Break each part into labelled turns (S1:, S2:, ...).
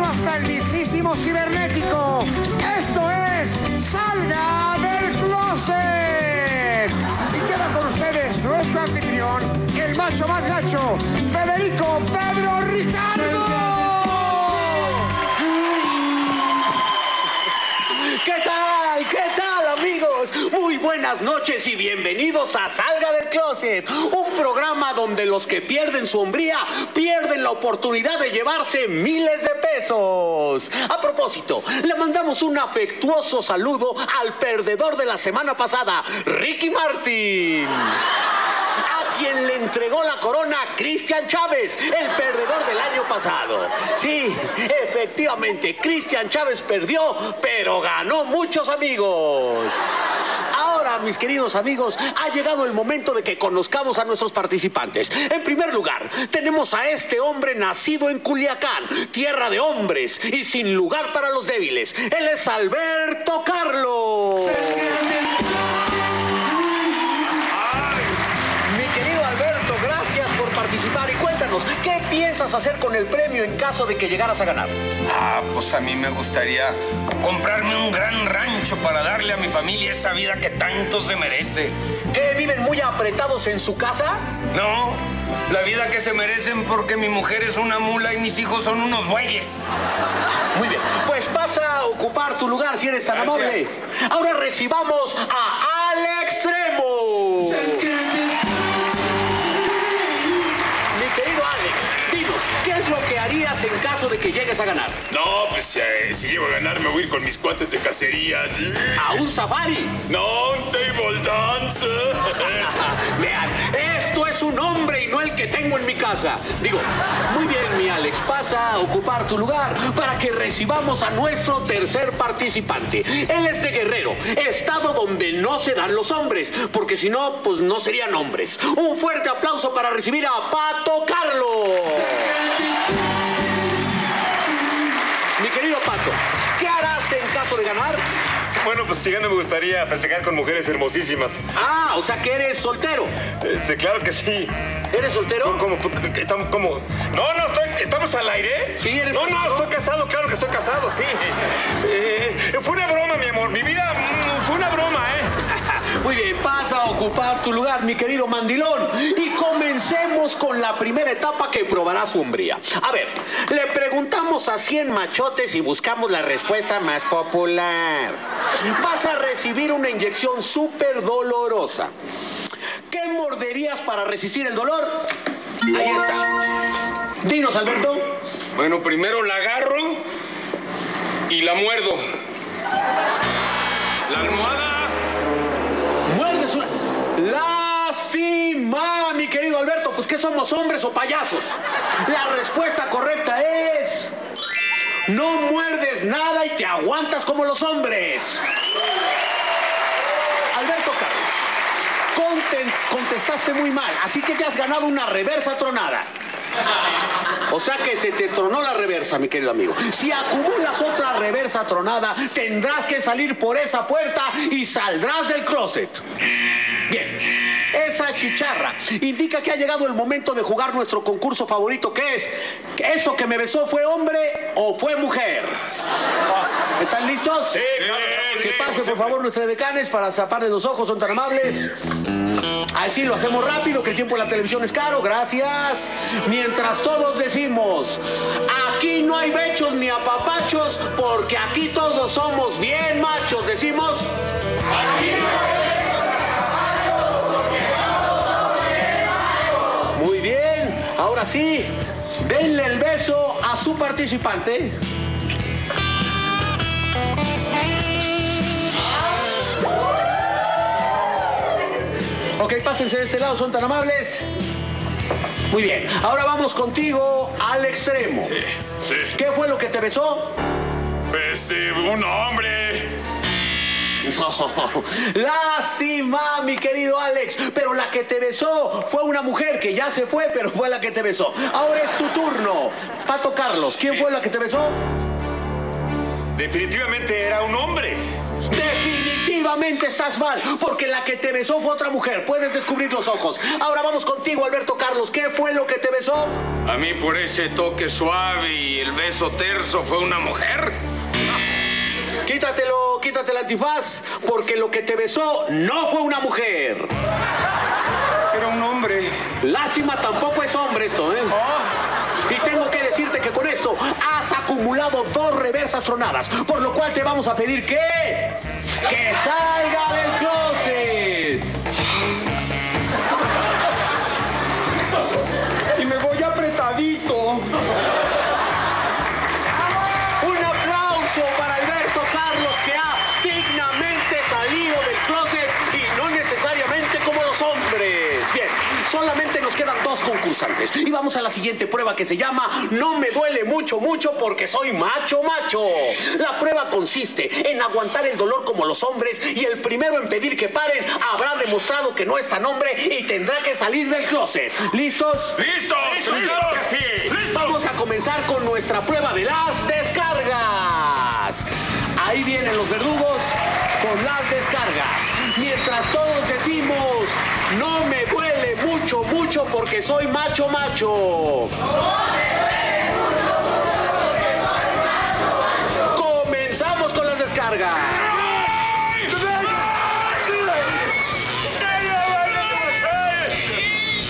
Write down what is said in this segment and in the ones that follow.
S1: hasta el mismísimo cibernético. Esto es Salga del Closet. Y queda con ustedes nuestro anfitrión, el macho más gacho, Federico Pedro Ricardo.
S2: Buenas noches y bienvenidos a Salga del Closet, un programa donde los que pierden su hombría pierden la oportunidad de llevarse miles de pesos. A propósito, le mandamos un afectuoso saludo al perdedor de la semana pasada, Ricky Martin. A quien le entregó la corona Cristian Chávez, el perdedor del año pasado. Sí, efectivamente, Cristian Chávez perdió, pero ganó muchos amigos. Mis queridos amigos, ha llegado el momento de que conozcamos a nuestros participantes. En primer lugar, tenemos a este hombre nacido en Culiacán, tierra de hombres y sin lugar para los débiles. Él es Alberto Carlos. Cuéntanos, ¿qué piensas hacer con el premio en caso de que llegaras a ganar?
S3: Ah, pues a mí me gustaría comprarme un gran rancho para darle a mi familia esa vida que tanto se merece.
S2: ¿Que viven muy apretados en su casa?
S3: No, la vida que se merecen porque mi mujer es una mula y mis hijos son unos bueyes.
S2: Muy bien, pues pasa a ocupar tu lugar si eres tan
S3: Gracias.
S2: amable. Ahora recibamos a harías en caso de que llegues a ganar?
S4: No, pues eh, si llego a ganar me voy a ir con mis cuates de cacería, ¿sí?
S2: ¿A un safari?
S4: No, un table dance.
S2: Vean, esto es un hombre y no el que tengo en mi casa. Digo, muy bien, mi Alex, pasa a ocupar tu lugar para que recibamos a nuestro tercer participante. Él es de Guerrero, estado donde no se dan los hombres, porque si no, pues no serían hombres. Un fuerte aplauso para recibir a Pato Carlos.
S4: Bueno, pues si gano me gustaría festejar con mujeres hermosísimas.
S2: Ah, o sea que eres soltero.
S4: Este, claro que sí.
S2: ¿Eres soltero?
S4: ¿Cómo? ¿Cómo? ¿Estamos, cómo? No, no, estoy- ¿estamos al aire?
S2: Sí, eres
S4: No, no, estoy casado, claro que estoy casado, sí. Eh, fue una broma, mi amor. Mi vida mm, fue una broma, ¿eh?
S2: Muy bien, pasa a ocupar tu lugar, mi querido mandilón. Y comencemos con la primera etapa que probará su hombría. A ver, le preguntamos a 100 machotes y buscamos la respuesta más popular. Vas a recibir una inyección súper dolorosa. ¿Qué morderías para resistir el dolor? Ahí está. Dinos, Alberto.
S3: Bueno, primero la agarro y la muerdo. La almohada.
S2: Pues que somos hombres o payasos. La respuesta correcta es. No muerdes nada y te aguantas como los hombres. Alberto Carlos, contes- contestaste muy mal, así que te has ganado una reversa tronada. O sea que se te tronó la reversa, mi querido amigo. Si acumulas otra reversa tronada, tendrás que salir por esa puerta y saldrás del closet. Chicharra indica que ha llegado el momento de jugar nuestro concurso favorito, que es ¿eso que me besó fue hombre o fue mujer? ¿Están listos?
S4: Sí, claro,
S2: Que pase, por favor, nuestra decanes para zaparles los ojos, son tan amables. Así lo hacemos rápido, que el tiempo en la televisión es caro, gracias. Mientras todos decimos, aquí no hay bechos ni apapachos, porque aquí todos somos bien machos, decimos. Muy ahora sí, denle el beso a su participante. Ok, pásense de este lado, son tan amables. Muy bien, ahora vamos contigo al extremo.
S4: Sí.
S2: ¿Qué fue lo que te besó?
S4: Pues eh, un hombre.
S2: No. Lástima, mi querido Alex. Pero la que te besó fue una mujer que ya se fue, pero fue la que te besó. Ahora es tu turno. Pato Carlos, ¿quién fue la que te besó?
S4: Definitivamente era un hombre.
S2: Definitivamente estás mal, porque la que te besó fue otra mujer. Puedes descubrir los ojos. Ahora vamos contigo, Alberto Carlos. ¿Qué fue lo que te besó?
S3: A mí por ese toque suave y el beso terso fue una mujer.
S2: Quítatelo, quítate el antifaz, porque lo que te besó no fue una mujer.
S4: Era un hombre.
S2: Lástima, tampoco es hombre esto, ¿eh? Y tengo que decirte que con esto has acumulado dos reversas tronadas, por lo cual te vamos a pedir que... ¡Que salga del closet!
S4: Y me voy apretadito.
S2: Concursantes y vamos a la siguiente prueba que se llama No me duele mucho, mucho porque soy macho, macho. La prueba consiste en aguantar el dolor como los hombres y el primero en pedir que paren habrá demostrado que no es tan hombre y tendrá que salir del closet. ¿Listos?
S3: ¡Listos! ¡Claro que sí! ¡Listos!
S2: Vamos a comenzar con nuestra prueba de las descargas. Ahí vienen los verdugos con las descargas. Mientras todos decimos, no me duele mucho, mucho porque soy macho, macho. Comenzamos con las descargas.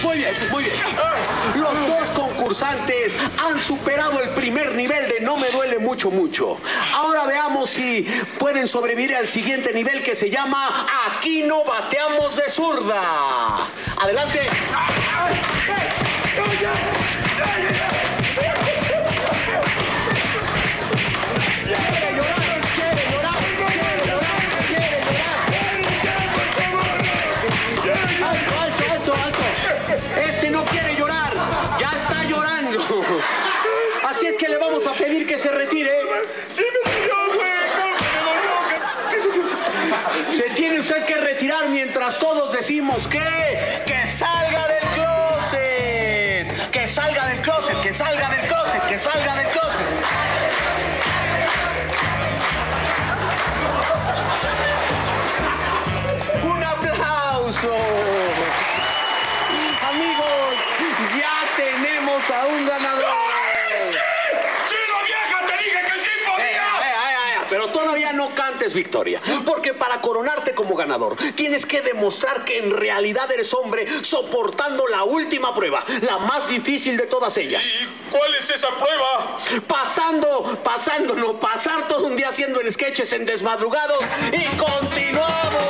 S2: Muy bien, muy bien. Los concursantes han superado el primer nivel de no me duele mucho, mucho. Ahora veamos si pueden sobrevivir al siguiente nivel que se llama Aquí no bateamos de zurda. Adelante. Quiere Se tiene usted que retirar mientras todos decimos que que salga del closet, que salga del closet, que salga del closet, que salga del closet. Un aplauso. Amigos, ya tenemos a un ganador.
S3: ¡Sí! ¡Sí, la vieja! ¡Te dije que sí
S2: Eh,
S3: podía!
S2: eh, eh, eh, Pero todavía no cantes victoria, porque para coronarte como ganador tienes que demostrar que en realidad eres hombre soportando la última prueba, la más difícil de todas ellas.
S3: ¿Y cuál es esa prueba?
S2: Pasando, no pasar todo un día haciendo sketches en desmadrugados y continuamos.